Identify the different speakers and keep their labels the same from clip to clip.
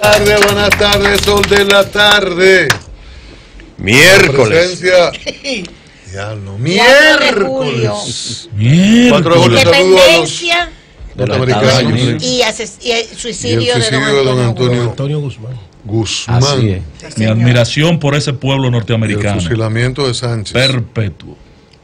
Speaker 1: tarde, buenas tardes, sol de la tarde.
Speaker 2: Miércoles.
Speaker 1: La presencia. Diablo, miércoles. 4 de julio,
Speaker 2: Miércoles.
Speaker 1: los
Speaker 3: Independencia
Speaker 1: norteamericanos.
Speaker 3: y, suicidio,
Speaker 1: el suicidio
Speaker 3: de don Antonio.
Speaker 4: Antonio Guzmán.
Speaker 1: Guzmán.
Speaker 2: Así es.
Speaker 5: Mi admiración por ese pueblo
Speaker 1: Y el
Speaker 5: norteamericano.
Speaker 1: fusilamiento de Sánchez.
Speaker 5: Perpetuo.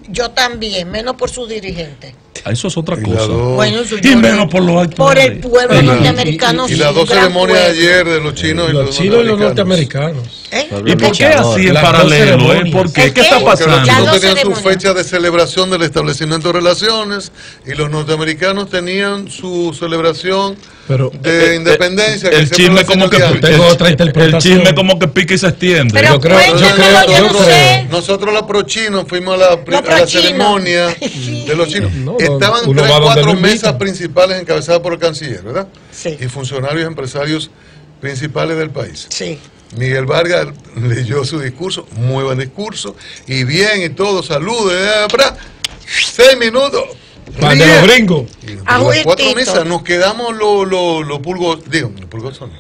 Speaker 3: Yo también, menos por su dirigente.
Speaker 5: Ah, Eso es otra cosa.
Speaker 1: dos-
Speaker 3: Bueno,
Speaker 5: Y menos por los actos
Speaker 3: Por el pueblo
Speaker 4: Y- y-
Speaker 3: norteamericano.
Speaker 1: y las dos ceremonias de ayer de los chinos y
Speaker 4: Los
Speaker 1: los
Speaker 4: chinos y los
Speaker 1: norteamericanos.
Speaker 3: ¿Eh?
Speaker 5: ¿Y por qué así en paralelo? eh? ¿Por qué?
Speaker 3: ¿El
Speaker 5: ¿Qué
Speaker 3: qué?
Speaker 5: está
Speaker 1: los
Speaker 5: pasando?
Speaker 3: Las
Speaker 1: chinos tenían su fecha de celebración del establecimiento de relaciones y los norteamericanos tenían su celebración
Speaker 4: Pero
Speaker 1: de independencia. que
Speaker 5: El chisme como
Speaker 1: el
Speaker 5: que.
Speaker 4: Tengo
Speaker 5: el-
Speaker 4: otra
Speaker 5: El
Speaker 4: interpretación.
Speaker 5: chisme como que pica y se extiende.
Speaker 3: Pero
Speaker 4: Yo creo- yo creo-
Speaker 3: yo
Speaker 4: yo
Speaker 3: no
Speaker 4: creo-
Speaker 3: sé.
Speaker 1: Nosotros los prochinos fuimos a la, pri-
Speaker 3: Los
Speaker 1: a la ceremonia de los chinos.
Speaker 4: No,
Speaker 1: Estaban
Speaker 4: uno
Speaker 1: tres, cuatro
Speaker 4: lo
Speaker 1: mesas principales encabezadas por el canciller, ¿verdad?
Speaker 3: Sí.
Speaker 1: Y funcionarios empresarios principales del país.
Speaker 3: Sí.
Speaker 1: Miguel Vargas leyó su discurso, muy buen discurso, y bien y todo, saludos, bra, seis minutos.
Speaker 4: Para el de
Speaker 1: Bien.
Speaker 4: los gringos.
Speaker 1: Las cuatro mesas nos quedamos los los los pulgos, digo, los pulgos son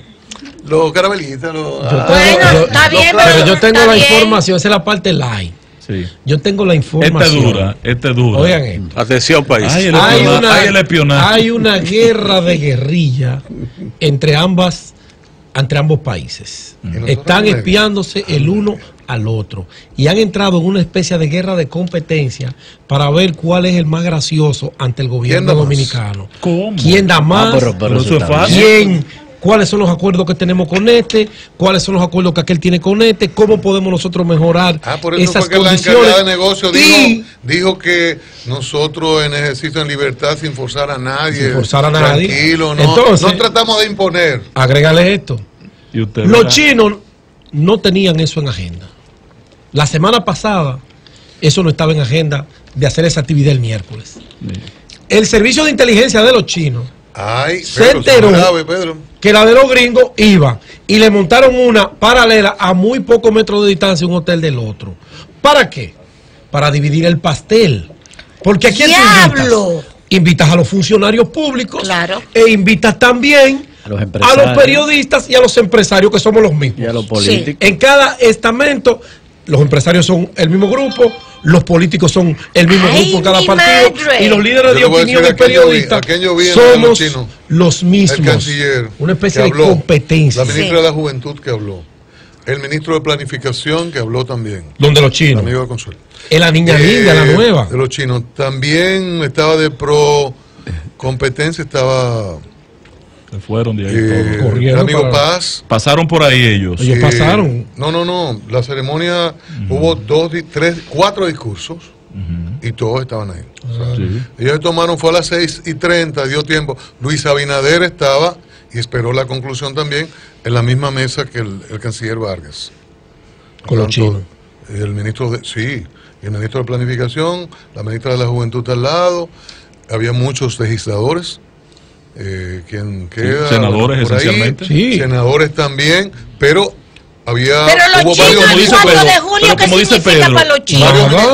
Speaker 1: los caramelitas, los,
Speaker 4: Yo
Speaker 1: ah,
Speaker 4: tengo-
Speaker 3: Bueno,
Speaker 4: yo-
Speaker 3: está bien.
Speaker 4: Pero yo tengo
Speaker 3: está
Speaker 4: la
Speaker 3: bien.
Speaker 4: información, esa es la parte light.
Speaker 5: Sí.
Speaker 4: Yo tengo la
Speaker 5: Este
Speaker 4: información.
Speaker 5: dura, este dura.
Speaker 4: Oigan esto.
Speaker 2: Atención, país.
Speaker 5: El
Speaker 4: Hay una,
Speaker 5: el espionaje.
Speaker 4: hay una guerra de guerrilla entre ambas entre ambos países.
Speaker 1: nosotros
Speaker 4: Están espiándose el uno al otro y han entrado en una especie de guerra de competencia para ver cuál es el más gracioso ante el gobierno dominicano.
Speaker 5: ¿Cómo?
Speaker 4: ¿Quién da más?
Speaker 2: Ah, pero- pero.
Speaker 4: ¿Quién? ¿Cuáles son los acuerdos que tenemos con este? ¿Cuáles son los acuerdos que aquel tiene con este? ¿Cómo podemos nosotros mejorar
Speaker 1: Ah, por eso
Speaker 4: esas
Speaker 1: fue que la
Speaker 4: condiciones?
Speaker 1: encargada de negocio
Speaker 4: Y-
Speaker 1: dijo, dijo que nosotros en ejercicio en libertad sin forzar a nadie.
Speaker 4: Sin forzar a nadie.
Speaker 1: Tranquilo, no,
Speaker 4: Entonces-
Speaker 1: no tratamos de imponer.
Speaker 4: Agrégale esto.
Speaker 5: Y usted
Speaker 4: Los
Speaker 5: verá.
Speaker 4: chinos no tenían eso en agenda. La semana pasada, eso no estaba en agenda de hacer esa actividad el miércoles. El servicio de inteligencia de los chinos,
Speaker 1: Ay,
Speaker 4: Se enteró.
Speaker 1: grave, Pedro.
Speaker 4: Que la de los gringos iba y le montaron una paralela a muy pocos metros de distancia un hotel del otro. ¿Para qué? Para dividir el pastel. Porque aquí
Speaker 3: ¡Diablo!
Speaker 4: Invitas a los funcionarios públicos
Speaker 3: Claro.
Speaker 4: e invitas también
Speaker 2: A los
Speaker 4: a
Speaker 2: empresarios.
Speaker 4: los periodistas y a los empresarios que somos los mismos.
Speaker 2: Y a los políticos.
Speaker 4: En cada estamento, los empresarios son el mismo grupo, los políticos son el mismo
Speaker 3: Ay,
Speaker 4: grupo cada partido
Speaker 3: madre.
Speaker 4: y los líderes
Speaker 1: Yo
Speaker 4: de opinión y periodistas somos los
Speaker 1: El
Speaker 4: mismos.
Speaker 1: canciller.
Speaker 4: Una especie de competencia.
Speaker 1: La ministra
Speaker 3: Sí.
Speaker 1: de la Juventud que habló. El ministro de Planificación que habló también.
Speaker 4: Donde los
Speaker 1: El
Speaker 4: chinos.
Speaker 1: amigo de Consuelo.
Speaker 4: Es la niña linda, la
Speaker 1: Eh,
Speaker 4: nueva.
Speaker 1: De los chinos. También estaba de pro competencia, estaba
Speaker 5: Se fueron de ahí
Speaker 1: eh,
Speaker 5: todos.
Speaker 1: el
Speaker 4: Corrieron
Speaker 1: amigo
Speaker 4: para-
Speaker 1: Paz.
Speaker 5: Pasaron por ahí ellos.
Speaker 4: Ellos
Speaker 1: Eh,
Speaker 4: pasaron.
Speaker 1: No, no, no. La ceremonia hubo dos, tres, cuatro discursos y todos estaban ahí. O sea,
Speaker 5: Sí.
Speaker 1: Ellos tomaron, fue a las 6 y 30, dio tiempo. Luis Abinader estaba y esperó la conclusión también en la misma mesa que el, el canciller Vargas.
Speaker 4: Con los chinos.
Speaker 1: El ministro de, sí, el ministro de Planificación, la ministra de la Juventud al lado, había muchos legisladores. Eh, quien queda
Speaker 5: senadores
Speaker 1: por ahí,
Speaker 5: esencialmente.
Speaker 4: Sí.
Speaker 1: senadores también, pero había
Speaker 3: Pero los
Speaker 1: hubo
Speaker 3: chinos,
Speaker 1: varios
Speaker 3: el
Speaker 5: dice
Speaker 3: 4
Speaker 5: Pedro,
Speaker 3: de julio,
Speaker 5: pero
Speaker 3: ¿qué
Speaker 5: como dice
Speaker 3: significa
Speaker 5: Pedro,
Speaker 3: para los chinos?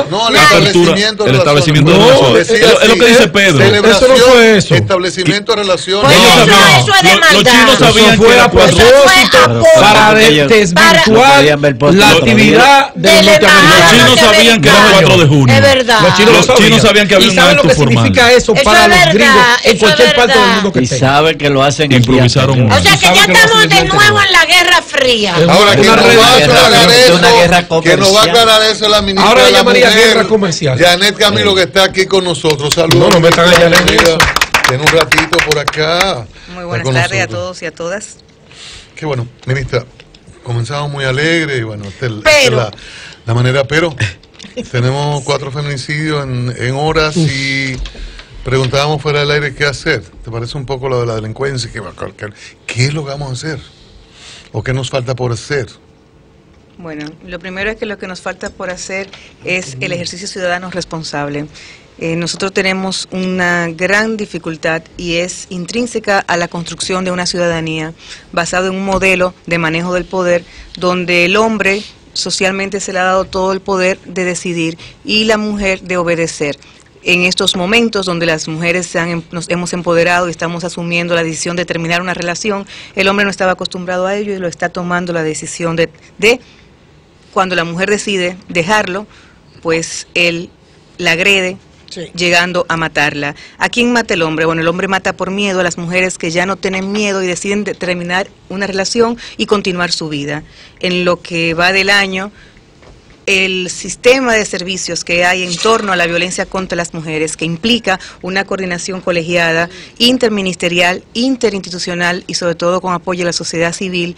Speaker 1: No, el establecimiento de
Speaker 5: el
Speaker 1: relaciones.
Speaker 4: No,
Speaker 5: relaciones.
Speaker 1: Decía
Speaker 5: Es lo- es lo que dice Pedro.
Speaker 1: Celebración,
Speaker 4: Eso no fue eso.
Speaker 1: Establecimiento de relaciones.
Speaker 3: Pues
Speaker 5: Ellos
Speaker 3: eso,
Speaker 5: sabían-
Speaker 3: eso es de
Speaker 5: los- chinos sabían
Speaker 3: Eso fue a
Speaker 4: para
Speaker 3: propósito.
Speaker 4: desvirtuar
Speaker 2: no
Speaker 4: la actividad
Speaker 3: De
Speaker 4: de los
Speaker 5: chinos sabían que era
Speaker 3: verdad.
Speaker 5: 4 de junio.
Speaker 3: Es verdad.
Speaker 4: Los chinos, sabían.
Speaker 5: chinos sabían que había
Speaker 4: ¿Y saben lo que significa eso para
Speaker 3: es
Speaker 4: los
Speaker 3: verdad,
Speaker 4: gringos en
Speaker 3: eso
Speaker 4: cualquier
Speaker 3: es
Speaker 4: parte del
Speaker 3: verdad.
Speaker 4: mundo que
Speaker 2: Y
Speaker 4: estén?
Speaker 2: sabe que lo hacen el
Speaker 5: Improvisaron.
Speaker 3: O sea que
Speaker 4: saben
Speaker 3: ya estamos de
Speaker 4: el
Speaker 3: nuevo en la Guerra Fría.
Speaker 1: Ahora,
Speaker 4: una
Speaker 1: nos va a
Speaker 4: guerra-
Speaker 1: aclarar
Speaker 2: es
Speaker 1: eso,
Speaker 2: una guerra
Speaker 1: quien nos va a aclarar eso es la ministra
Speaker 4: Ahora
Speaker 1: de la
Speaker 4: llamaría
Speaker 1: Mujer,
Speaker 4: guerra comercial.
Speaker 1: Janet Camilo, que está aquí con nosotros. Saludos.
Speaker 4: No, no metan a
Speaker 1: ministra,
Speaker 4: Janet en
Speaker 1: un ratito por acá.
Speaker 6: Muy buenas tardes a todos y a todas.
Speaker 1: Qué bueno, ministra, comenzamos muy alegre y bueno, esta es- esta
Speaker 3: Pero.
Speaker 1: es la, la manera, pero tenemos cuatro feminicidios en, en horas y preguntábamos fuera del aire qué hacer. ¿Te parece un poco lo de la delincuencia? ¿Qué, va a calcar? ¿Qué es lo que vamos a hacer? ¿O qué nos falta por hacer?
Speaker 6: Bueno, lo primero es que lo que nos falta por hacer es el ejercicio ciudadano responsable. Eh, nosotros tenemos una gran dificultad y es intrínseca a la construcción de una ciudadanía basada en un modelo de manejo del poder donde el hombre socialmente se le ha dado todo el poder de decidir y la mujer de obedecer. En estos momentos donde las mujeres se han em- nos hemos empoderado y estamos asumiendo la decisión de terminar una relación, el hombre no estaba acostumbrado a ello y lo está tomando la decisión de, de cuando la mujer decide dejarlo, pues él la agrede,
Speaker 3: Sí.
Speaker 6: llegando a matarla. ¿A quién mata el hombre? Bueno, el hombre mata por miedo a las mujeres que ya no tienen miedo y deciden de- terminar una relación y continuar su vida. En lo que va del año, el sistema de servicios que hay en torno a la violencia contra las mujeres, que implica una coordinación colegiada, interministerial, interinstitucional y sobre todo con apoyo de la sociedad civil,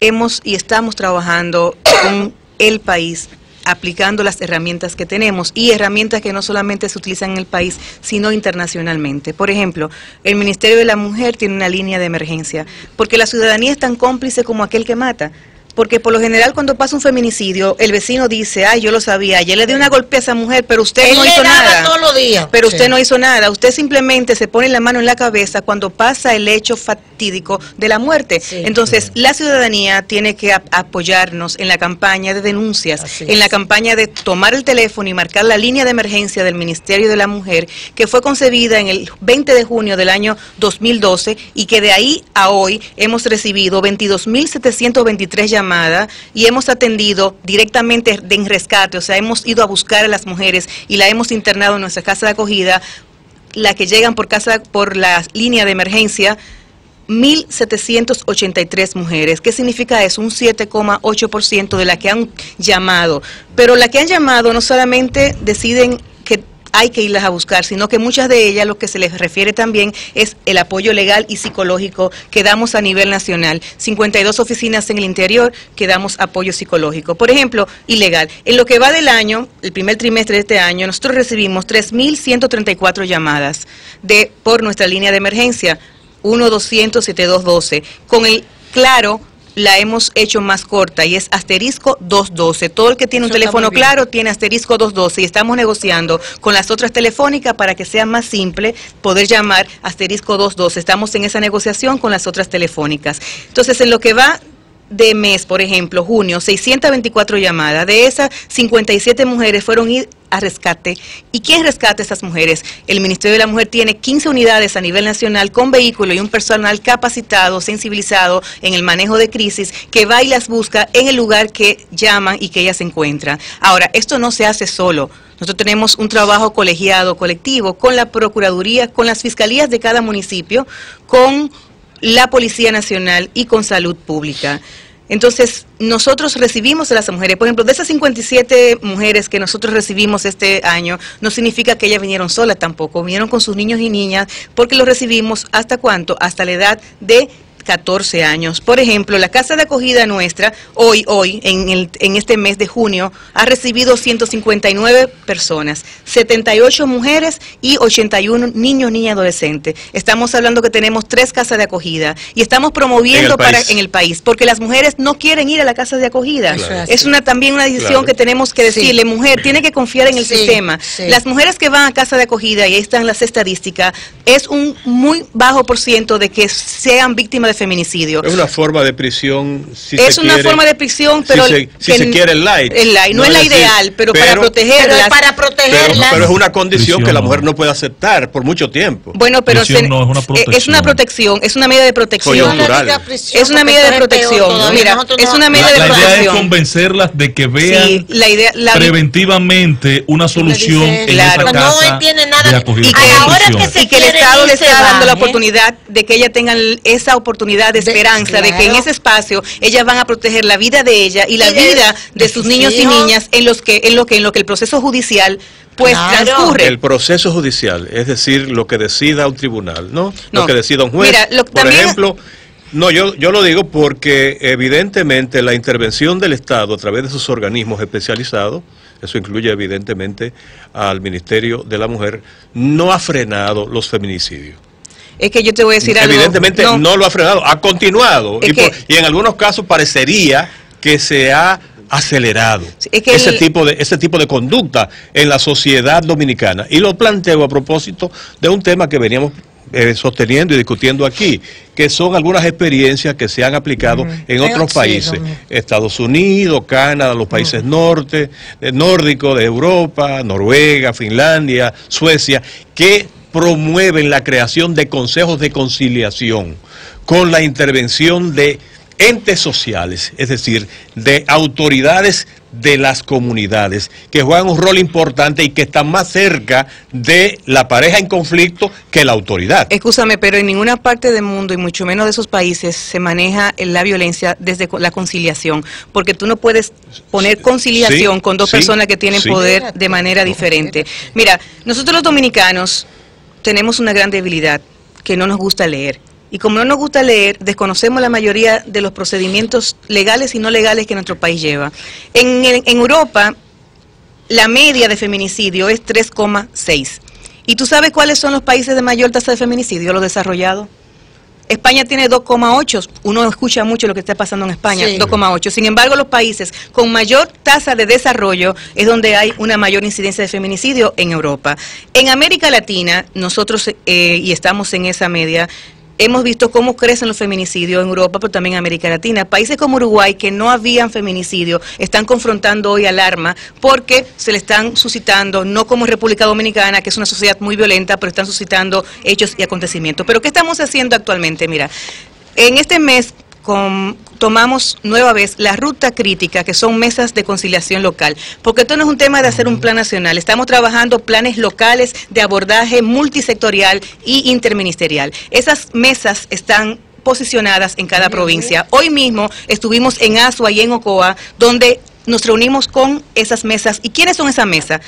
Speaker 6: hemos y estamos trabajando con el país aplicando las herramientas que tenemos y herramientas que no solamente se utilizan en el país, sino internacionalmente. Por ejemplo, el Ministerio de la Mujer tiene una línea de emergencia, porque la ciudadanía es tan cómplice como aquel que mata. Porque por lo general cuando pasa un feminicidio, el vecino dice, ay, yo lo sabía, ayer le di una golpe a esa mujer, pero usted
Speaker 3: Él
Speaker 6: no
Speaker 3: le
Speaker 6: hizo
Speaker 3: daba
Speaker 6: nada.
Speaker 3: todos los días.
Speaker 6: Pero
Speaker 3: Sí.
Speaker 6: usted no hizo nada. Usted simplemente se pone la mano en la cabeza cuando pasa el hecho fatídico de la muerte.
Speaker 3: Sí.
Speaker 6: Entonces, la ciudadanía tiene que ap- apoyarnos en la campaña de denuncias,
Speaker 3: Así
Speaker 6: en
Speaker 3: es.
Speaker 6: la campaña de tomar el teléfono y marcar la línea de emergencia del Ministerio de la Mujer, que fue concebida en el 20 de junio del año 2012 y que de ahí a hoy hemos recibido 22.723 llamadas y hemos atendido directamente de en rescate, o sea, hemos ido a buscar a las mujeres y la hemos internado en nuestra casa de acogida, la que llegan por casa por la línea de emergencia 1.783 mujeres. ¿Qué significa eso? Un 7,8% de las que han llamado. Pero las que han llamado no solamente deciden hay que irlas a buscar, sino que muchas de ellas lo que se les refiere también es el apoyo legal y psicológico que damos a nivel nacional. 52 oficinas en el interior que damos apoyo psicológico. Por ejemplo, ilegal. En lo que va del año, el primer trimestre de este año, nosotros recibimos 3.134 llamadas de por nuestra línea de emergencia 1-200-7212. Con el claro la hemos hecho más corta y es asterisco 212. Todo el que tiene un
Speaker 3: Eso
Speaker 6: teléfono claro tiene asterisco 212 y estamos negociando con las otras telefónicas para que sea más simple poder llamar asterisco 212. Estamos en esa negociación con las otras telefónicas. Entonces, en lo que va de mes, por ejemplo, junio, 624 llamadas. De esas, 57 mujeres fueron a rescate. ¿Y quién rescata a esas mujeres? El Ministerio de la Mujer tiene 15 unidades a nivel nacional con vehículo y un personal capacitado, sensibilizado en el manejo de crisis, que va y las busca en el lugar que llaman y que ellas se encuentran. Ahora, esto no se hace solo. Nosotros tenemos un trabajo colegiado, colectivo, con la Procuraduría, con las fiscalías de cada municipio, con la Policía Nacional y con Salud Pública. Entonces, nosotros recibimos a las mujeres, por ejemplo, de esas 57 mujeres que nosotros recibimos este año, no significa que ellas vinieron solas tampoco, vinieron con sus niños y niñas, porque los recibimos hasta cuánto, hasta la edad de 14 años. Por ejemplo, la casa de acogida nuestra, hoy, hoy, en, el, en este mes de junio, ha recibido 159 personas, 78 mujeres y 81 niños, niñas, adolescentes. Estamos hablando que tenemos tres casas de acogida y estamos promoviendo
Speaker 7: En el
Speaker 6: para
Speaker 7: país.
Speaker 6: en el país, porque las mujeres no quieren ir a la casa de acogida.
Speaker 3: Es
Speaker 6: una también una decisión
Speaker 7: Claro.
Speaker 6: que tenemos que decirle, mujer, tiene que confiar en el
Speaker 3: Sí,
Speaker 6: sistema.
Speaker 3: sí.
Speaker 6: Las mujeres que van a casa de acogida, y ahí están las estadísticas, es un muy bajo por ciento de que sean víctimas de feminicidio.
Speaker 7: Es una forma de prisión. Si
Speaker 6: es
Speaker 7: se
Speaker 6: una
Speaker 7: quiere,
Speaker 6: forma de prisión,
Speaker 7: si
Speaker 6: pero
Speaker 7: se- si
Speaker 6: que
Speaker 7: se quiere el light.
Speaker 6: el light, no,
Speaker 7: No
Speaker 6: es la
Speaker 7: decir,
Speaker 6: ideal, pero, para
Speaker 7: pero-
Speaker 3: Pero
Speaker 6: protegerlas.
Speaker 3: es para
Speaker 7: Pero,
Speaker 3: protegerlas.
Speaker 7: pero es una condición
Speaker 5: Prisión
Speaker 7: que la
Speaker 5: no.
Speaker 7: mujer no puede aceptar por mucho tiempo.
Speaker 6: Bueno, pero se-
Speaker 5: no, es una
Speaker 6: eh, es una
Speaker 5: protección.
Speaker 6: protección, es una medida de protección.
Speaker 3: No
Speaker 6: Es una medida de protección. Mira, es
Speaker 3: no-
Speaker 6: una medida
Speaker 5: La,
Speaker 6: de
Speaker 5: la idea es
Speaker 6: protección.
Speaker 5: convencerlas de que vean
Speaker 6: Sí, la idea, la,
Speaker 5: preventivamente una solución
Speaker 3: dice,
Speaker 5: en
Speaker 6: claro.
Speaker 5: esa
Speaker 3: No
Speaker 5: casa
Speaker 3: tiene
Speaker 5: acogida.
Speaker 6: Y que-
Speaker 5: Esa
Speaker 6: a la hora
Speaker 5: solución.
Speaker 3: que se
Speaker 6: y que el Estado le está dando la oportunidad de que ellas tengan esa oportunidad de
Speaker 3: De-
Speaker 6: esperanza, de que en ese espacio ellas van a proteger la vida de ella y la
Speaker 3: Y de-
Speaker 6: vida de,
Speaker 3: de
Speaker 6: sus
Speaker 3: sus
Speaker 6: niños y niñas en los que en lo que en lo que el proceso judicial pues
Speaker 3: Claro.
Speaker 6: transcurre.
Speaker 7: El proceso judicial, es decir, lo que decida un tribunal, ¿no?
Speaker 6: No.
Speaker 7: Lo que decida un juez.
Speaker 6: Mira, lo-
Speaker 7: Por
Speaker 6: también-
Speaker 7: ejemplo, no, yo, yo lo digo porque evidentemente la intervención del Estado a través de sus organismos especializados, eso incluye evidentemente al Ministerio de la Mujer, no ha frenado los feminicidios.
Speaker 6: Es que yo te voy a decir algo.
Speaker 7: Evidentemente no. lo ha frenado, ha continuado. Y, por-
Speaker 6: que-
Speaker 7: y en algunos casos parecería que se ha acelerado
Speaker 6: Sí, es que
Speaker 7: ese,
Speaker 6: el-
Speaker 7: tipo de, ese tipo de conducta en la sociedad dominicana. Y lo planteo a propósito de un tema que veníamos eh, sosteniendo y discutiendo aquí, que son algunas experiencias que se han aplicado en otros
Speaker 3: Sí,
Speaker 7: países. Estados Unidos, Canadá, los países norte, eh, nórdicos de Europa, Noruega, Finlandia, Suecia, que promueven la creación de consejos de conciliación con la intervención de entes sociales, es decir, de autoridades de las comunidades, que juegan un rol importante y que están más cerca de la pareja en conflicto que la autoridad.
Speaker 6: Escúchame, pero en ninguna parte del mundo, y mucho menos de esos países, se maneja la violencia desde la conciliación. Porque tú no puedes poner conciliación
Speaker 7: sí,
Speaker 6: con dos
Speaker 7: sí,
Speaker 6: personas que tienen
Speaker 7: sí.
Speaker 6: poder de manera diferente. Mira, nosotros los dominicanos tenemos una gran debilidad, que no nos gusta leer. Y como no nos gusta leer, desconocemos la mayoría de los procedimientos legales y no legales que nuestro país lleva. En, en- en Europa, la media de feminicidio es 3,6. ¿Y tú sabes cuáles son los países de mayor tasa de feminicidio, los desarrollados? España tiene 2,8. Uno escucha mucho lo que está pasando en España,
Speaker 3: Sí.
Speaker 6: 2,8. Sin embargo, los países con mayor tasa de desarrollo es donde hay una mayor incidencia de feminicidio en Europa. En América Latina, nosotros, eh, y estamos en esa media, hemos visto cómo crecen los feminicidios en Europa, pero también en América Latina. Países como Uruguay, que no habían feminicidio, están confrontando hoy alarma porque se le están suscitando, no como República Dominicana, que es una sociedad muy violenta, pero están suscitando hechos y acontecimientos. Pero ¿qué estamos haciendo actualmente? Mira, en este mes com- tomamos nueva vez la ruta crítica, que son mesas de conciliación local, porque esto no es un tema de hacer un plan nacional, estamos trabajando planes locales de abordaje multisectorial y interministerial. Esas mesas están posicionadas en cada provincia. Hoy mismo estuvimos en Asua y en Ocoa, donde nos reunimos con esas mesas. ¿Y quiénes son esas mesas?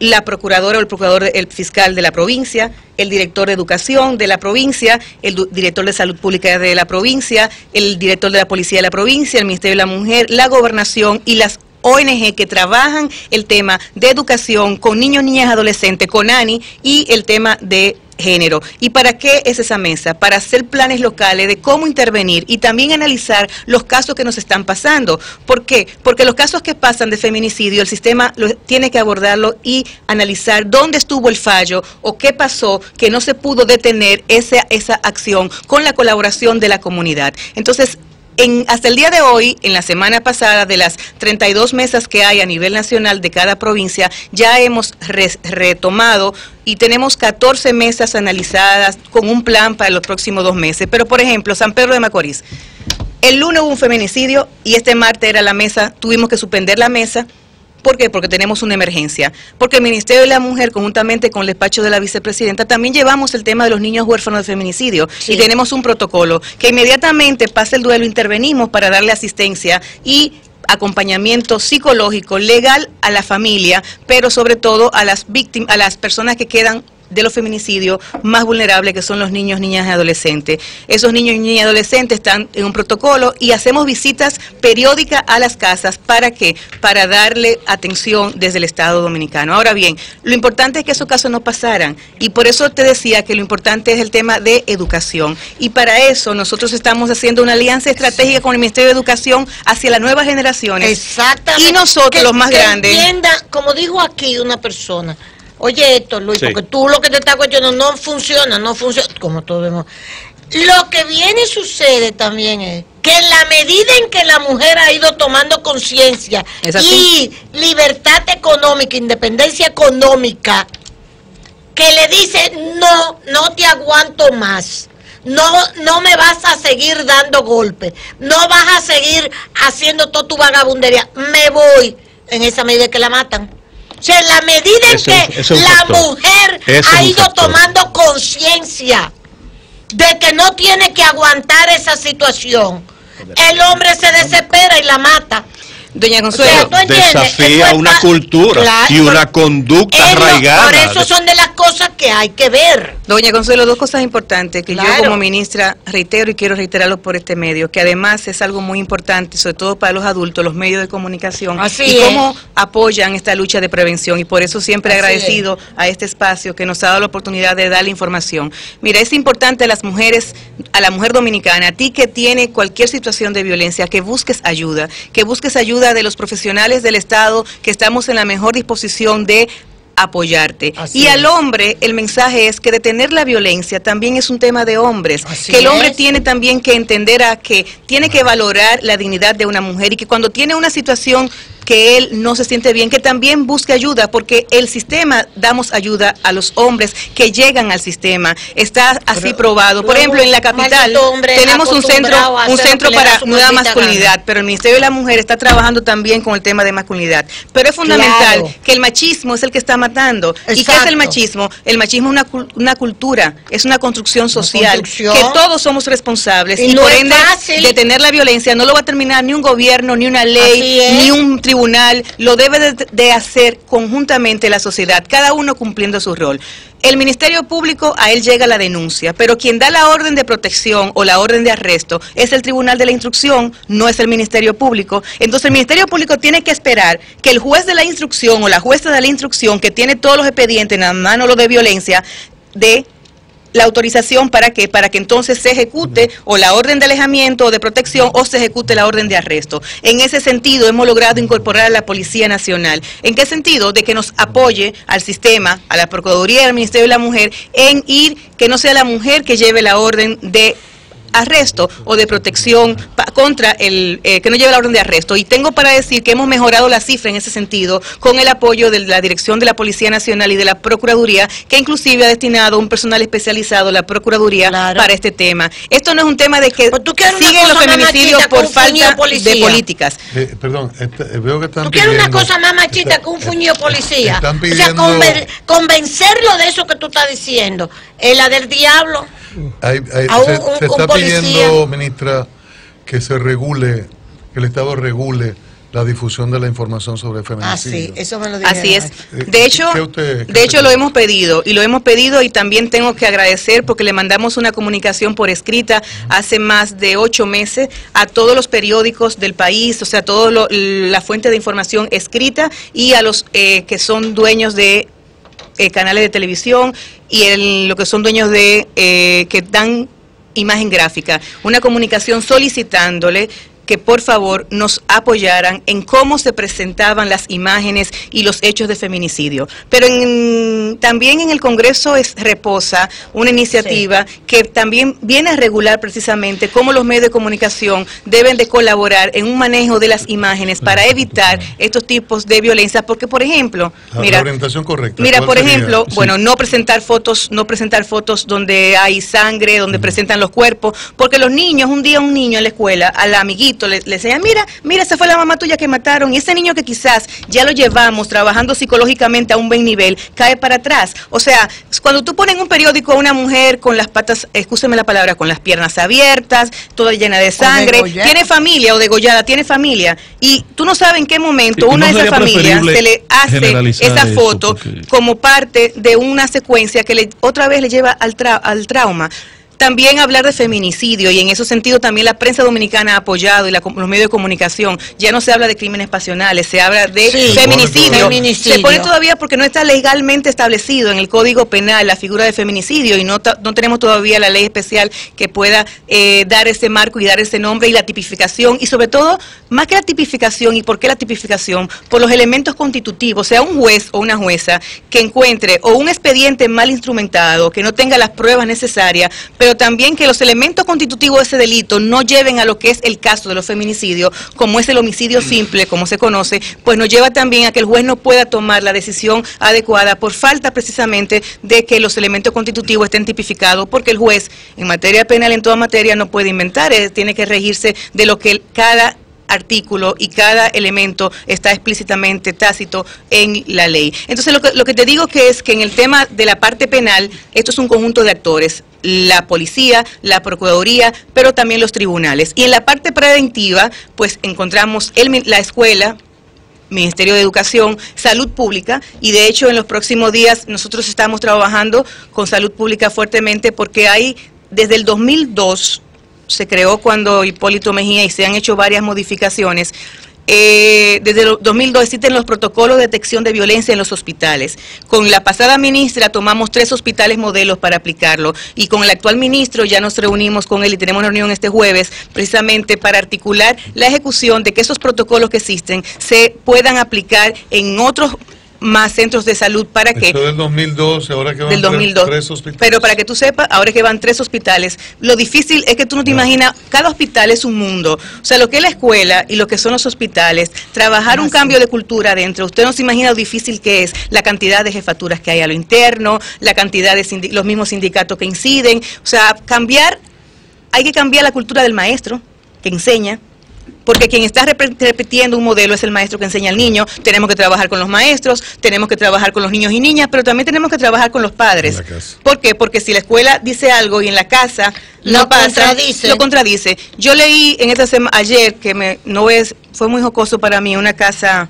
Speaker 6: La procuradora o el procurador, el fiscal de la provincia, el director de educación de la provincia, el director de salud pública de la provincia, el director de la policía de la provincia, el Ministerio de la Mujer, la gobernación y las ONG que trabajan el tema de educación con niños, niñas, adolescentes, con ANI y el tema de género. ¿Y para qué es esa mesa? Para hacer planes locales de cómo intervenir y también analizar los casos que nos están pasando. ¿Por qué? Porque los casos que pasan de feminicidio, el sistema tiene que abordarlo y analizar dónde estuvo el fallo o qué pasó que no se pudo detener esa, esa acción con la colaboración de la comunidad. Entonces, en- hasta el día de hoy, en la semana pasada, de las 32 mesas que hay a nivel nacional de cada provincia, ya hemos re- retomado y tenemos 14 mesas analizadas con un plan para los próximos dos meses. Pero, por ejemplo, San Pedro de Macorís. El lunes hubo un feminicidio y este martes era la mesa, tuvimos que suspender la mesa. ¿Por qué? Porque tenemos una emergencia. Porque el Ministerio de la Mujer, conjuntamente con el despacho de la vicepresidenta, también llevamos el tema de los niños huérfanos de feminicidio.
Speaker 3: Sí.
Speaker 6: Y tenemos un protocolo que inmediatamente pasa el duelo, intervenimos para darle asistencia y acompañamiento psicológico, legal a la familia, pero sobre todo a las víctimas, a las personas que quedan de los feminicidios más vulnerables que son los niños, niñas y adolescentes. Esos niños, niñas y adolescentes están en un protocolo y hacemos visitas periódicas a las casas. ¿Para qué? Para darle atención desde el Estado Dominicano. Ahora bien, lo importante es que esos casos no pasaran y por eso te decía que lo importante es el tema de educación. Y para eso nosotros estamos haciendo una alianza estratégica con el Ministerio de Educación hacia las nuevas generaciones.
Speaker 3: Exactamente.
Speaker 6: Y nosotros,
Speaker 3: Que-
Speaker 6: los más
Speaker 3: que
Speaker 6: grandes.
Speaker 3: entienda, como dijo aquí una persona, oye esto, Luis,
Speaker 7: Sí.
Speaker 3: porque tú lo que te estás cuestionando no funciona, no funciona, como todos vemos. Lo que viene y sucede también es que en la medida en que la mujer ha ido tomando conciencia y libertad económica, independencia económica, que le dice, no, no te aguanto más. No, no me vas a seguir dando golpes. No vas a seguir haciendo toda tu vagabundería. Me voy en esa medida que la matan. O sea, en la medida en que la
Speaker 7: factor.
Speaker 3: mujer ha ido tomando conciencia de que no tiene que aguantar esa situación, el hombre se desespera y la mata.
Speaker 6: Doña
Speaker 3: O
Speaker 6: Consuelo.
Speaker 7: Desafía una cultura
Speaker 3: Claro,
Speaker 7: y una conducta arraigada.
Speaker 3: Por eso son de las cosas que hay que ver.
Speaker 6: Doña Consuelo, dos cosas importantes que yo como ministra reitero y quiero reiterarlo por este medio, que además es algo muy importante, sobre todo para los adultos, los medios de comunicación,
Speaker 3: Así
Speaker 6: y
Speaker 3: es.
Speaker 6: cómo apoyan esta lucha de prevención. Y por eso siempre
Speaker 3: Así
Speaker 6: agradecido a este espacio que nos ha dado la oportunidad de dar la información. Mira, es importante a las mujeres, a la mujer dominicana, a ti que tiene cualquier situación de violencia, que busques ayuda, que busques ayuda de los profesionales del Estado, que estamos en la mejor disposición de apoyarte.
Speaker 3: Así
Speaker 6: y al hombre el mensaje es que detener la violencia también es un tema de hombres,
Speaker 3: Así
Speaker 6: que el hombre
Speaker 3: es.
Speaker 6: tiene también que entender a que tiene que valorar la dignidad de una mujer y que cuando tiene una situación que él no se siente bien, que también busque ayuda, porque el sistema damos ayuda a los hombres que llegan al sistema. Está así
Speaker 3: Pero
Speaker 6: probado. Por ejemplo, en la capital tenemos un centro, un centro para nueva masculinidad, pero el Ministerio de la Mujer está trabajando también con el tema de masculinidad. Pero es fundamental
Speaker 3: Claro.
Speaker 6: que el machismo es el que está matando. ¿Y qué es
Speaker 3: Exacto.
Speaker 6: el machismo? El machismo es una, una cultura, es una construcción social,
Speaker 3: construcción.
Speaker 6: que todos somos responsables
Speaker 3: Y
Speaker 6: y,
Speaker 3: no
Speaker 6: por ende detener la violencia no lo va a terminar ni un gobierno, ni una ley, ni un tribunal, lo debe de, hacer conjuntamente la sociedad, cada uno cumpliendo su rol. El Ministerio Público, a él llega la denuncia, pero quien da la orden de protección o la orden de arresto es el Tribunal de la Instrucción, no es el Ministerio Público. Entonces el Ministerio Público tiene que esperar que el juez de la instrucción o la jueza de la instrucción, que tiene todos los expedientes en la mano lo de violencia, de la autorización para que para que entonces se ejecute o la orden de alejamiento o de protección o se ejecute la orden de arresto. En ese sentido hemos logrado incorporar a la Policía Nacional. ¿En qué sentido? De que nos apoye al sistema, a la Procuraduría y al Ministerio de la Mujer en ir que no sea la mujer que lleve la orden de arresto o de protección pa- contra el eh, que no lleve la orden de arresto y tengo para decir que hemos mejorado la cifra en ese sentido con el apoyo de la dirección de la Policía Nacional y de la Procuraduría que inclusive ha destinado un personal especializado la Procuraduría
Speaker 3: Claro.
Speaker 6: para este tema esto no es un tema de que
Speaker 3: Pues tú quieres una
Speaker 6: siguen los
Speaker 3: cosa más
Speaker 6: feminicidios
Speaker 3: machista que
Speaker 6: por falta
Speaker 3: policía.
Speaker 6: de políticas
Speaker 1: Eh, perdón, esta- eh, veo que están
Speaker 3: ¿Tú quieres una cosa más machista
Speaker 1: está-
Speaker 3: que un fuñido policía?
Speaker 1: Están
Speaker 3: O sea, conven- convencerlo de eso que tú estás diciendo. Es la del diablo.
Speaker 1: Hay- hay-
Speaker 3: a un-
Speaker 1: se,
Speaker 3: un-
Speaker 1: se
Speaker 3: un
Speaker 1: está
Speaker 3: policía.
Speaker 1: pidiendo, ministra, que se regule, que el Estado regule la difusión de la información sobre
Speaker 3: Ah,
Speaker 1: feminicidio.
Speaker 3: sí, eso me lo dijeron.
Speaker 6: Así es.
Speaker 1: Eh,
Speaker 6: De hecho,
Speaker 1: ¿qué usted- qué
Speaker 6: de hecho lo hemos pedido y lo hemos pedido y también tengo que agradecer porque le mandamos una comunicación por escrita hace más de ocho meses a todos los periódicos del país, o sea, toda la fuente de información escrita y a los eh, que son dueños de eh, canales de televisión y el- lo que son dueños de eh, que dan imagen gráfica, una comunicación solicitándole que por favor nos apoyaran en cómo se presentaban las imágenes y los hechos de feminicidio. Pero en- también en el Congreso es, reposa una iniciativa que también viene a regular precisamente cómo los medios de comunicación deben de colaborar en un manejo de las imágenes para evitar estos tipos de violencia. Porque, por ejemplo,
Speaker 1: La-
Speaker 6: mira,
Speaker 1: orientación correcta.
Speaker 6: Mira,
Speaker 1: ¿cuál
Speaker 6: por
Speaker 1: sería?
Speaker 6: ejemplo,
Speaker 1: Sí.
Speaker 6: bueno, no presentar fotos, no presentar fotos donde hay sangre, donde presentan los cuerpos, porque los niños, un día un niño en la escuela, al amiguito le, le decía, mira, mira, esa fue la mamá tuya que mataron, y ese niño que quizás ya lo llevamos trabajando psicológicamente a un buen nivel, cae para atrás. O sea, cuando tú pones en un periódico a una mujer con las patas, escúcheme la palabra, con las piernas abiertas, toda llena de sangre, tiene familia o degollada, tiene familia, y tú no sabes en qué momento
Speaker 5: Sí,
Speaker 6: una
Speaker 5: ¿no
Speaker 6: de esas familias se le hace esa foto
Speaker 5: Porque-
Speaker 6: como parte de una secuencia que le, otra vez le lleva al, tra- al trauma. También hablar de feminicidio y en ese sentido también la prensa dominicana ha apoyado y la com- los medios de comunicación. Ya no se habla de crímenes pasionales, se habla de
Speaker 3: Sí.
Speaker 6: feminicidio.
Speaker 3: Feminicidio.
Speaker 6: Se pone todavía porque no está legalmente establecido en el Código Penal la figura de feminicidio y no, no tenemos todavía la ley especial que pueda eh, dar ese marco y dar ese nombre y la tipificación y sobre todo, más que la tipificación y por qué la tipificación, por los elementos constitutivos, sea un juez o una jueza que encuentre o un expediente mal instrumentado, que no tenga las pruebas necesarias, pero también que los elementos constitutivos de ese delito no lleven a lo que es el caso de los feminicidios, como es el homicidio simple, como se conoce, pues nos lleva también a que el juez no pueda tomar la decisión adecuada por falta precisamente de que los elementos constitutivos estén tipificados, porque el juez en materia penal, en toda materia, no puede inventar, eh, tiene que regirse de lo que cada artículo y cada elemento está explícitamente tácito en la ley. Entonces, lo que, lo que te digo que es que en el tema de la parte penal, esto es un conjunto de actores, la policía, la procuraduría, pero también los tribunales. Y en la parte preventiva, pues encontramos el la escuela, Ministerio de Educación, Salud Pública, y de hecho en los próximos días nosotros estamos trabajando con Salud Pública fuertemente porque hay desde el 2002 se creó cuando Hipólito Mejía y se han hecho varias modificaciones. Eh, desde el 2002 existen los protocolos de detección de violencia en los hospitales. Con la pasada ministra tomamos tres hospitales modelos para aplicarlo y con el actual ministro ya nos reunimos con él y tenemos una reunión este jueves precisamente para articular la ejecución de que esos protocolos que existen se puedan aplicar en otros más centros de salud para que
Speaker 1: del 2012, ahora que van
Speaker 6: del
Speaker 1: tres-
Speaker 6: 2002.
Speaker 1: tres hospitales.
Speaker 6: Pero para que tú sepas, ahora que van tres hospitales, lo difícil es que tú no te imaginas, cada hospital es un mundo. O sea, lo que es la escuela y lo que son los hospitales, trabajar un cambio de cultura adentro, usted no se imagina lo difícil que es la cantidad de jefaturas que hay a lo interno, la cantidad de los mismos sindicatos que inciden. O sea, cambiar, hay que cambiar la cultura del maestro que enseña, porque quien está rep- repitiendo un modelo es el maestro que enseña al niño. Tenemos que trabajar con los maestros, tenemos que trabajar con los niños y niñas, pero también tenemos que trabajar con los padres. ¿Por qué? Porque si la escuela dice algo y en la casa
Speaker 3: Lo
Speaker 6: no pasa,
Speaker 3: contradice.
Speaker 6: lo contradice. Yo leí en esta semana ayer que me no es fue muy jocoso para mí una casa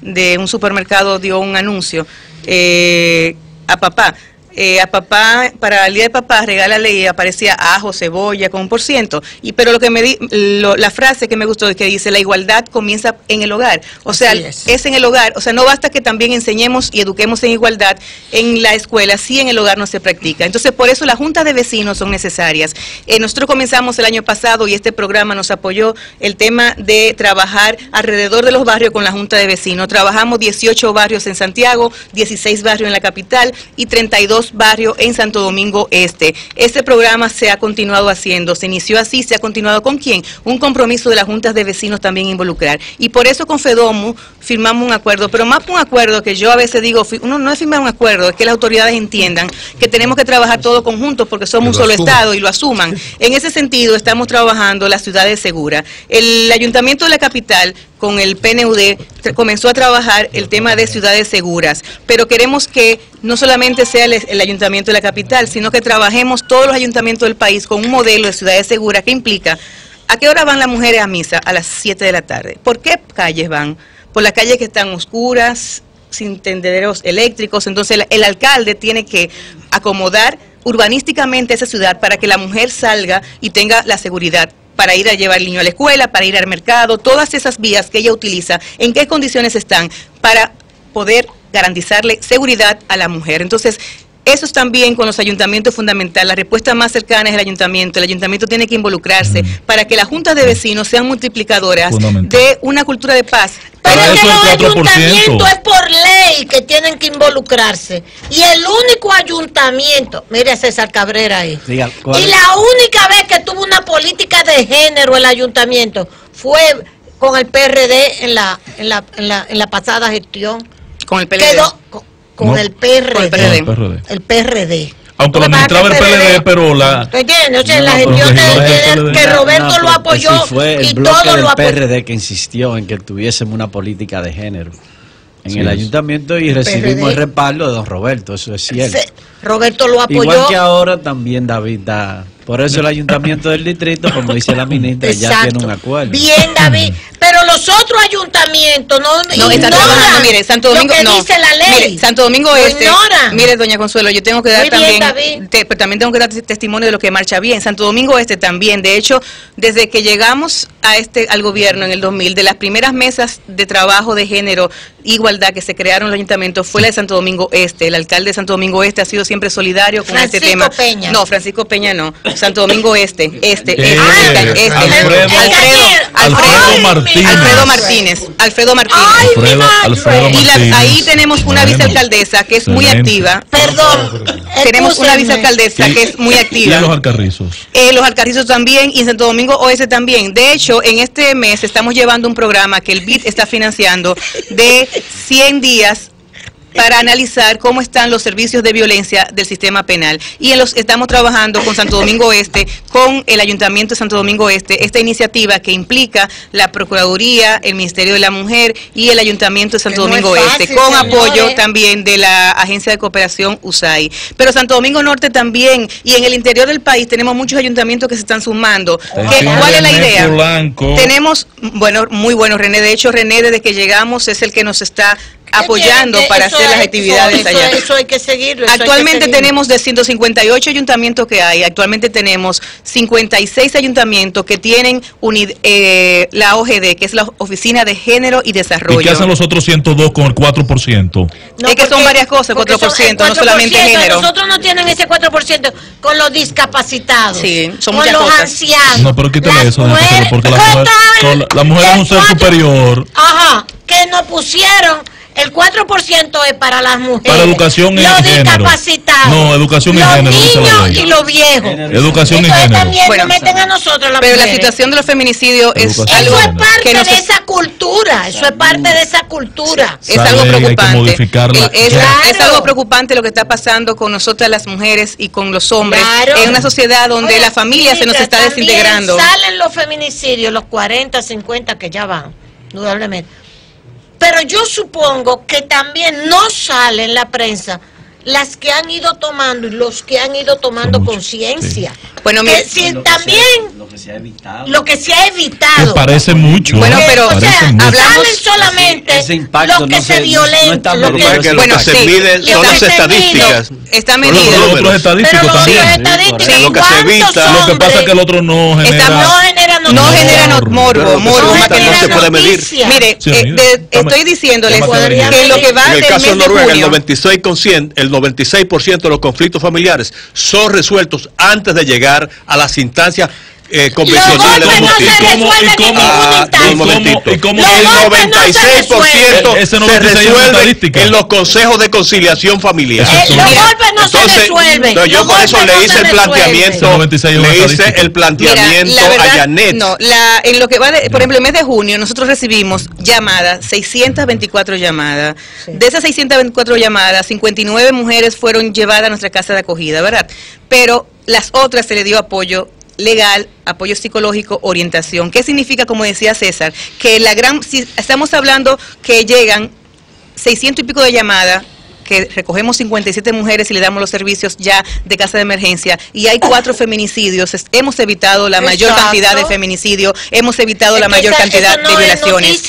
Speaker 6: de un supermercado dio un anuncio eh, a papá. Eh, a papá, para el día de papá, regálale y aparecía ajo, cebolla con un por ciento. Y, pero lo que me di, lo- la frase que me gustó es que dice, la igualdad comienza en el hogar. O sea,
Speaker 3: es
Speaker 6: en el hogar. O sea, no basta que también enseñemos y eduquemos en igualdad en la escuela, si en el hogar no se practica. Entonces, por eso las juntas de vecinos son necesarias. Eh, nosotros comenzamos el año pasado y este programa nos apoyó el tema de trabajar alrededor de los barrios con la junta de vecinos. Trabajamos 18 barrios en Santiago, 16 barrios en la capital y 32 barrios en Santo Domingo Este. Este programa se ha continuado haciendo, se inició así, se ha continuado con quién? Un compromiso de las juntas de vecinos también involucrar. Y por eso con Fedomu firmamos un acuerdo, pero más un acuerdo que yo a veces digo, uno no es firmar un acuerdo, es que las autoridades entiendan que tenemos que trabajar todos conjuntos porque somos un
Speaker 1: lo
Speaker 6: solo
Speaker 1: asuman.
Speaker 6: Estado y lo asuman. En ese sentido estamos trabajando las ciudades seguras. El Ayuntamiento de la capital con el PNUD comenzó a trabajar el tema de ciudades seguras, pero queremos que no solamente sea el, ayuntamiento de la capital, sino que trabajemos todos los ayuntamientos del país con un modelo de ciudades seguras que implica ¿A qué hora van las mujeres a misa? A las 7 de la tarde. ¿Por qué calles van? Por las calles que están oscuras, sin tendederos eléctricos. Entonces el, el alcalde tiene que acomodar urbanísticamente esa ciudad para que la mujer salga y tenga la seguridad para ir a llevar al niño a la escuela, para ir al mercado, todas esas vías que ella utiliza, en qué condiciones están para poder garantizarle seguridad a la mujer. Entonces, eso es también con los ayuntamientos fundamental. La respuesta más cercana es el ayuntamiento. El ayuntamiento tiene que involucrarse para que las juntas de vecinos sean multiplicadoras de una cultura de paz.
Speaker 3: Pero es que los
Speaker 5: el 4%.
Speaker 3: ayuntamientos es por ley que tienen que involucrarse. Y el único ayuntamiento, mire a César Cabrera ahí.
Speaker 2: Diga, ¿cuál
Speaker 3: y la única vez que tuvo una política de género el ayuntamiento fue con el PRD en la, en la, en la, en la pasada gestión.
Speaker 6: Con el PLD.
Speaker 3: Quedó con,
Speaker 5: No.
Speaker 3: el PRD.
Speaker 6: Con el PRD.
Speaker 3: El.
Speaker 5: Aunque lo administraba el PLD, pero la...
Speaker 3: ¿Tú entiendes? O sea,
Speaker 2: No,
Speaker 3: la gestión de, que
Speaker 5: PLD.
Speaker 3: Roberto
Speaker 2: No,
Speaker 3: lo apoyó
Speaker 2: ese fue el
Speaker 3: y
Speaker 2: bloque
Speaker 3: todo
Speaker 2: del
Speaker 3: lo apoyó.
Speaker 2: PRD que insistió en que tuviésemos una política de género en
Speaker 5: Sí,
Speaker 2: el ayuntamiento y recibimos
Speaker 3: PRD.
Speaker 2: el respaldo de don Roberto, eso es cierto.
Speaker 3: Se- Roberto lo apoyó.
Speaker 2: Igual que ahora también David da. Por eso el ayuntamiento del distrito, como dice la ministra, ya tiene un acuerdo.
Speaker 3: Bien, David. Los otros ayuntamientos no,
Speaker 6: No, está trabajando, mire, Santo Domingo,
Speaker 3: lo que
Speaker 6: no.
Speaker 3: dice la ley.
Speaker 6: Mire, Santo Domingo Este,
Speaker 3: ignoran.
Speaker 6: mire, doña Consuelo, yo tengo que dar
Speaker 3: Muy bien,
Speaker 6: también,
Speaker 3: David.
Speaker 6: te- pero también tengo que dar testimonio de lo que marcha bien. Santo Domingo Este también, de hecho, desde que llegamos a este al gobierno en el 2000, de las primeras mesas de trabajo de género, igualdad que se crearon en el ayuntamiento fue la de Santo Domingo Este. El alcalde de Santo Domingo Este ha sido siempre solidario con este
Speaker 3: Francisco
Speaker 6: tema.
Speaker 3: Peña.
Speaker 6: No, Francisco Peña no. Santo Domingo Este, este, este, este,
Speaker 5: Alfredo-
Speaker 6: Alfredo,
Speaker 5: Alfredo
Speaker 6: Alfredo
Speaker 5: Martínez.
Speaker 6: Alfredo Martínez, Alfredo Martínez.
Speaker 3: Ay, mi
Speaker 5: Alfredo,
Speaker 6: Y la- ahí tenemos una vicealcaldesa que es muy activa.
Speaker 3: Perdón.
Speaker 6: Tenemos una vicealcaldesa
Speaker 5: Y-
Speaker 6: que es muy
Speaker 5: Y
Speaker 6: activa.
Speaker 5: en los alcarrizos.
Speaker 6: Eh, los Alcarrizos también y en Santo Domingo Oeste también. De hecho, en este mes estamos llevando un programa que el BID está financiando de 100 días para analizar cómo están los servicios de violencia del sistema penal. Y en los estamos trabajando con Santo Domingo Este, con el Ayuntamiento de Santo Domingo Este, esta iniciativa que implica la Procuraduría, el Ministerio de la Mujer y el Ayuntamiento de Santo
Speaker 3: Que no es
Speaker 6: Domingo
Speaker 3: fácil,
Speaker 6: Este, con
Speaker 3: señores.
Speaker 6: apoyo también de la Agencia de Cooperación USAID. Pero Santo Domingo Norte también, y en el interior del país tenemos muchos ayuntamientos que se están sumando. ¿Qué-
Speaker 5: Atención,
Speaker 6: ¿Cuál es la idea? Tenemos, bueno, muy bueno René, de hecho René desde que llegamos es el que nos está apoyando para hacer las actividades
Speaker 3: eso,
Speaker 6: allá.
Speaker 3: Eso hay que seguirlo. eso hay que
Speaker 6: Actualmente
Speaker 3: seguirlo.
Speaker 6: tenemos de 158 ayuntamientos que hay, actualmente tenemos 56 ayuntamientos que tienen uni- eh, la OGD, que es la Oficina de Género y Desarrollo.
Speaker 5: ¿Y qué hacen los otros 102 con el 4%?
Speaker 6: Es que son varias cosas,
Speaker 3: porque
Speaker 6: 4%,
Speaker 3: son el
Speaker 6: no solamente
Speaker 3: 4%,
Speaker 6: género.
Speaker 3: Nosotros no tienen ese 4% con los discapacitados.
Speaker 6: Sí, son
Speaker 3: con los
Speaker 6: cosas.
Speaker 3: ancianos.
Speaker 5: No, pero quítale
Speaker 3: Las
Speaker 5: eso, Consuelo, porque la
Speaker 3: ¿qué
Speaker 5: mujer- no, la- la mujer es un ser
Speaker 3: cuatro-
Speaker 5: superior.
Speaker 3: Ajá, que nos pusieron El 4% es para las mujeres.
Speaker 5: Para educación y
Speaker 3: los
Speaker 5: género.
Speaker 3: discapacitados.
Speaker 5: No, educación y
Speaker 3: los
Speaker 5: género, dice la
Speaker 3: niños y los viejos.
Speaker 5: Educación y
Speaker 3: Entonces
Speaker 5: género.
Speaker 3: también
Speaker 6: Bueno,
Speaker 3: nos meten a nosotros las
Speaker 6: Pero la
Speaker 3: mujeres.
Speaker 6: situación de los feminicidios es
Speaker 5: Educación.
Speaker 6: algo
Speaker 3: Eso es parte
Speaker 6: que nos
Speaker 3: de esa cultura, eso es parte de esa cultura.
Speaker 6: es
Speaker 5: Esa
Speaker 6: algo
Speaker 5: ley hay que
Speaker 6: preocupante. es,
Speaker 5: ya.
Speaker 6: es algo preocupante lo que está pasando con nosotras las mujeres y con los hombres
Speaker 3: Claro.
Speaker 6: en una sociedad donde
Speaker 3: Oye,
Speaker 6: la familia se nos
Speaker 3: mira,
Speaker 6: está desintegrando.
Speaker 3: Salen los feminicidios, los 40, 50 que ya van, indudablemente. Pero yo supongo que también no sale en la prensa las que han ido tomando y los que han ido tomando conciencia.
Speaker 6: Bueno,
Speaker 3: que si
Speaker 2: Lo que
Speaker 3: también
Speaker 2: se- lo que se ha evitado.
Speaker 3: lo que se ha
Speaker 5: Que
Speaker 3: evitado.
Speaker 5: parece mucho.
Speaker 6: Bueno,
Speaker 5: ¿eh?
Speaker 6: pero,
Speaker 3: o sea,
Speaker 6: hablamos-
Speaker 3: solamente
Speaker 2: Ese
Speaker 3: los que
Speaker 2: no
Speaker 3: se,
Speaker 2: se- no
Speaker 3: violentan,
Speaker 2: está
Speaker 3: los
Speaker 7: Lo que
Speaker 3: que-
Speaker 7: que lo
Speaker 6: Bueno,
Speaker 7: que se
Speaker 6: sí.
Speaker 7: mide
Speaker 3: Lo
Speaker 7: son
Speaker 3: que
Speaker 7: las estadísticas.
Speaker 6: está
Speaker 7: los
Speaker 6: medido.
Speaker 5: Los otros estadísticos
Speaker 3: pero los
Speaker 5: también.
Speaker 3: estadísticos,
Speaker 7: Sí, lo que se
Speaker 3: ¿cuántos
Speaker 7: evita-
Speaker 5: Lo que pasa es que el otro no
Speaker 6: Está-
Speaker 5: genera.
Speaker 3: no generan
Speaker 6: No
Speaker 3: noticias?
Speaker 6: genera no- morbo,
Speaker 7: lo que
Speaker 6: morbo.
Speaker 3: No genera
Speaker 7: no se puede medir.
Speaker 6: Mire,
Speaker 5: Sí,
Speaker 6: eh, estoy diciéndoles
Speaker 5: a
Speaker 6: que lo que va
Speaker 7: En el
Speaker 6: del
Speaker 7: caso de
Speaker 6: mes de
Speaker 7: Noruega, el
Speaker 6: junio,
Speaker 7: 96%, el 96 de los conflictos familiares son resueltos antes de llegar a las instancias eh,
Speaker 3: golpes
Speaker 7: de
Speaker 3: no se.
Speaker 5: ¿Y cómo-
Speaker 3: resuelven
Speaker 5: y
Speaker 3: en
Speaker 5: cómo-
Speaker 3: ningún
Speaker 7: Ah, un momentito.
Speaker 5: ¿Y cómo-
Speaker 7: el
Speaker 3: golpes no se
Speaker 7: 96% se
Speaker 5: 96 es
Speaker 7: resuelve en los consejos de conciliación familiar.
Speaker 3: Eh, los golpes no se
Speaker 7: Entonces,
Speaker 3: resuelven.
Speaker 7: pero yo por eso le hice
Speaker 3: se
Speaker 7: el
Speaker 3: resuelven.
Speaker 7: planteamiento,
Speaker 5: 96
Speaker 7: le hice el planteamiento
Speaker 6: Mira, la verdad,
Speaker 7: a Janet.
Speaker 6: No, la, en lo que va de, por ejemplo, el mes de junio, nosotros recibimos llamadas, 624 llamadas. De esas 624 llamadas, 59 mujeres fueron llevadas a nuestra casa de acogida, ¿verdad? Pero las otras se le dio apoyo legal, apoyo psicológico, orientación. ¿Qué significa, como decía César, que la gran, si estamos hablando que llegan 600 y pico de llamadas, que recogemos 57 mujeres y le damos los servicios ya de casa de emergencia y hay cuatro feminicidios, hemos evitado la mayor
Speaker 3: Exacto.
Speaker 6: cantidad de feminicidios, hemos evitado
Speaker 3: Es
Speaker 6: la mayor
Speaker 3: esa-
Speaker 6: cantidad
Speaker 3: no
Speaker 6: de
Speaker 3: es
Speaker 6: violaciones.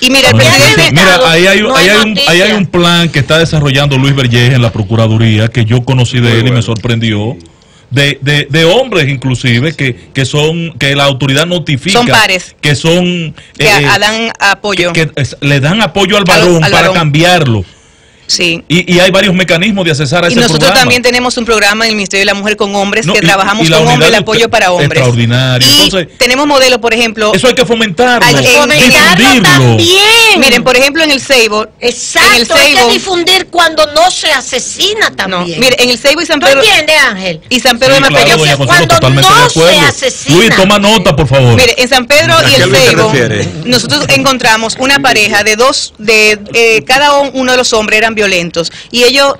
Speaker 6: Y mira, el presidente...
Speaker 5: Mira, ahí hay,
Speaker 3: No
Speaker 5: ahí,
Speaker 3: hay
Speaker 5: un, ahí hay un plan que está desarrollando Luis Vergés en la Procuraduría que yo conocí de él y me sorprendió. De, de, de hombres inclusive que, que son que la autoridad notifica
Speaker 6: Son pares.
Speaker 5: que son
Speaker 6: que
Speaker 5: eh,
Speaker 6: a- dan apoyo.
Speaker 5: que, que es- le dan apoyo al varón
Speaker 6: al
Speaker 5: para
Speaker 6: varón.
Speaker 5: cambiarlo
Speaker 6: sí.
Speaker 5: y, y hay varios mecanismos de accesar a
Speaker 6: Y
Speaker 5: ese
Speaker 6: nosotros
Speaker 5: programa.
Speaker 6: también tenemos un programa en el Ministerio de la Mujer con hombres
Speaker 5: No,
Speaker 6: que
Speaker 5: y-
Speaker 6: trabajamos con hombres, el apoyo para hombres.
Speaker 5: extraordinario.
Speaker 6: Y
Speaker 5: Entonces-
Speaker 6: tenemos modelos, por ejemplo,
Speaker 5: eso hay que fomentarlo
Speaker 6: Ay, en-
Speaker 3: Fomentarlo
Speaker 5: difundirlo
Speaker 3: también.
Speaker 6: miren, por ejemplo, en el Seibo,
Speaker 3: Exacto,
Speaker 6: en el
Speaker 3: hay que difundir cuando no se asesina
Speaker 6: no,
Speaker 3: también.
Speaker 6: mire, en el Seibo y San
Speaker 3: ¿Tú
Speaker 6: Pedro
Speaker 3: entiendes, Ángel?
Speaker 6: y San Pedro
Speaker 5: Sí,
Speaker 6: de
Speaker 5: claro,
Speaker 3: que
Speaker 5: Consuelo,
Speaker 3: cuando
Speaker 5: totalmente
Speaker 3: no se asesina.
Speaker 5: Luis, toma nota, por favor.
Speaker 6: Mire, en San Pedro
Speaker 7: ¿A
Speaker 6: y el Seibo, nosotros encontramos una pareja de dos, de eh, cada un- uno de los hombres eran violentos y ellos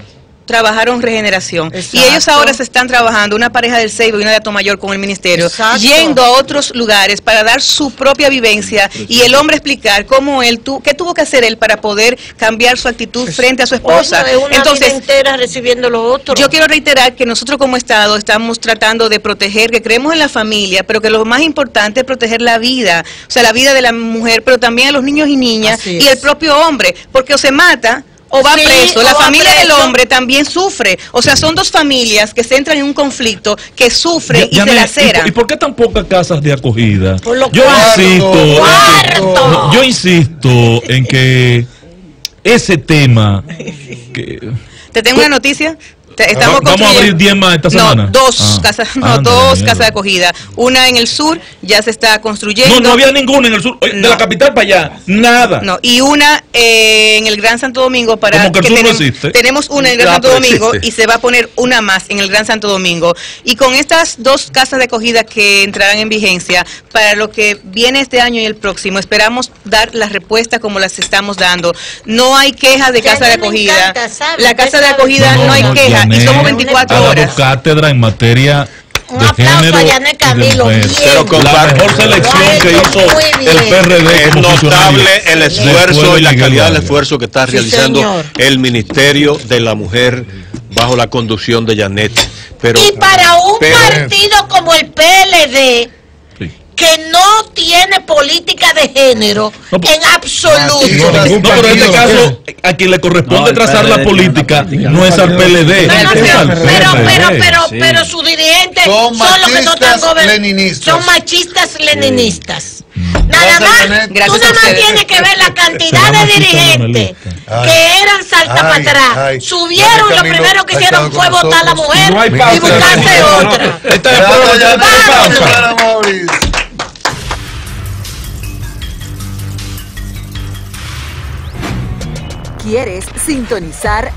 Speaker 6: trabajaron regeneración.
Speaker 3: Exacto.
Speaker 6: Y ellos ahora se están trabajando, una pareja del Seibo y una de Atomayor con el ministerio,
Speaker 3: Exacto.
Speaker 6: yendo a otros lugares para dar su propia vivencia y el hombre explicar cómo él, tu, qué tuvo que hacer él para poder cambiar su actitud frente a su esposa.
Speaker 3: Oye, es una vida
Speaker 6: Entonces,
Speaker 3: entera recibiendo lo otro.
Speaker 6: yo quiero reiterar que nosotros como Estado estamos tratando de proteger, que creemos en la familia, pero que lo más importante es proteger la vida, o sea, la vida de la mujer, pero también a los niños y niñas
Speaker 3: Así
Speaker 6: y el propio hombre, porque o se mata o va
Speaker 3: Sí,
Speaker 6: preso. La familia del hombre también sufre. O sea, son dos familias que se entran en un conflicto, que sufren y
Speaker 5: Ya-
Speaker 6: se laceran.
Speaker 5: ¿y, por qué tan pocas casas de acogida?
Speaker 3: Por los
Speaker 5: yo
Speaker 3: cuartos.
Speaker 5: insisto, en que-
Speaker 3: ¡Cuartos!
Speaker 5: no, yo insisto en que ese tema que
Speaker 6: Te tengo una noticia. Te- Estamos
Speaker 5: Va- vamos a abrir 10 más esta
Speaker 6: no,
Speaker 5: semana.
Speaker 6: Dos
Speaker 5: Ah.
Speaker 6: casas, no,
Speaker 5: Anda,
Speaker 6: dos casas de acogida. Una en el sur ya se está construyendo.
Speaker 5: no, no había ninguna en el sur, de
Speaker 6: No.
Speaker 5: la capital para allá, nada.
Speaker 6: No, y una eh, en el Gran Santo Domingo para
Speaker 5: Como que el sur no
Speaker 6: tenemos,
Speaker 5: existe.
Speaker 6: tenemos una en el Gran Santo Domingo y se va a poner una más en el Gran Santo Domingo. Y con estas dos casas de acogida que entrarán en vigencia para lo que viene este año y el próximo, esperamos dar las respuestas como las estamos dando. No hay quejas de
Speaker 3: Ya
Speaker 6: casa de acogida. La casa de acogida no, hay quejas y
Speaker 5: Janet
Speaker 6: somos 24
Speaker 5: ha dado
Speaker 6: horas.
Speaker 5: cátedra en materia
Speaker 3: Un
Speaker 5: de
Speaker 3: aplauso
Speaker 5: género
Speaker 3: a Janet Camilo.
Speaker 7: Pero con-
Speaker 5: la mejor selección que hizo el PRD
Speaker 7: Es notable el esfuerzo y la calidad del esfuerzo que está
Speaker 3: Sí,
Speaker 7: realizando
Speaker 3: señor.
Speaker 7: el Ministerio de la Mujer bajo la conducción de Janet. Pero,
Speaker 3: y para un
Speaker 7: pero-
Speaker 3: partido como el PLD. Que no tiene política de género
Speaker 5: No, pues-
Speaker 3: en absoluto.
Speaker 5: No, pero en este caso, a quien le corresponde
Speaker 2: No,
Speaker 5: trazar la política no es al PLD,
Speaker 3: Pero, pero, pero, pero, sus dirigentes
Speaker 1: Son
Speaker 3: son, los que no están
Speaker 1: machistas
Speaker 3: gobernando. Son machistas leninistas. Nada
Speaker 1: Gracias,
Speaker 3: más, tú nada más tienes que ver la cantidad de dirigentes que eran salta para atrás. Subieron, lo primero que hicieron fue votar a la mujer y buscarse otra.
Speaker 5: Esta es
Speaker 6: ¿Quieres sintonizar